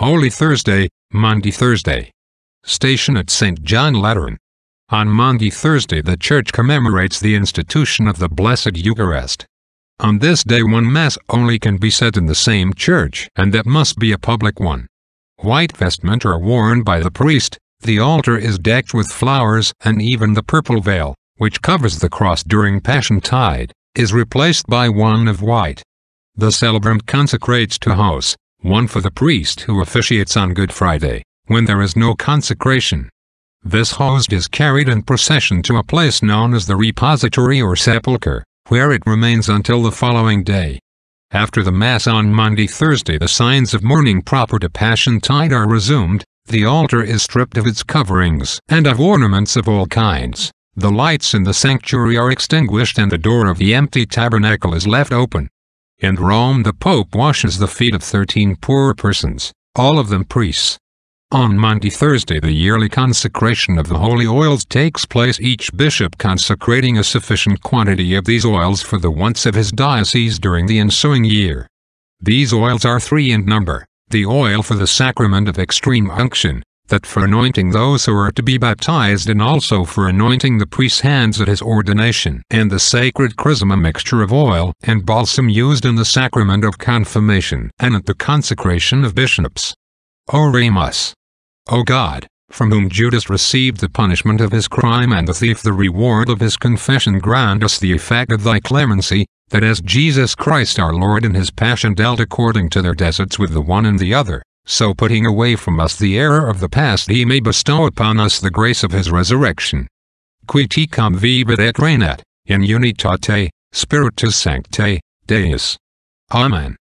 Holy Thursday, Maundy Thursday. Station at St. John Lateran. On Maundy Thursday the Church commemorates the institution of the Blessed Eucharist. On this day one Mass only can be said in the same church, and that must be a public one. White vestment are worn by the priest, the altar is decked with flowers, and even the purple veil, which covers the cross during Passion Tide, is replaced by one of white. The celebrant consecrates two hosts, one for the priest who officiates on Good Friday, when there is no consecration. This host is carried in procession to a place known as the repository or sepulchre, where it remains until the following day. After the Mass on Maundy Thursday the signs of mourning proper to Passion Tide are resumed, the altar is stripped of its coverings and of ornaments of all kinds, the lights in the sanctuary are extinguished and the door of the empty tabernacle is left open. In Rome the Pope washes the feet of thirteen poor persons, all of them priests. On Maundy Thursday the yearly consecration of the holy oils takes place each bishop consecrating a sufficient quantity of these oils for the wants of his diocese during the ensuing year. These oils are three in number, the oil for the sacrament of extreme unction, that for anointing those who are to be baptized and also for anointing the priest's hands at his ordination, and the sacred chrism a mixture of oil and balsam used in the sacrament of confirmation and at the consecration of bishops. Oremus. O God, from whom Judas received the punishment of his crime and the thief the reward of his confession grant us the effect of thy clemency, that as Jesus Christ our Lord in his passion dealt according to their deserts with the one and the other, so putting away from us the error of the past he may bestow upon us the grace of his resurrection. Qui tecum vivit et regnat, in unitate, Spiritus Sancte, Deus. Amen.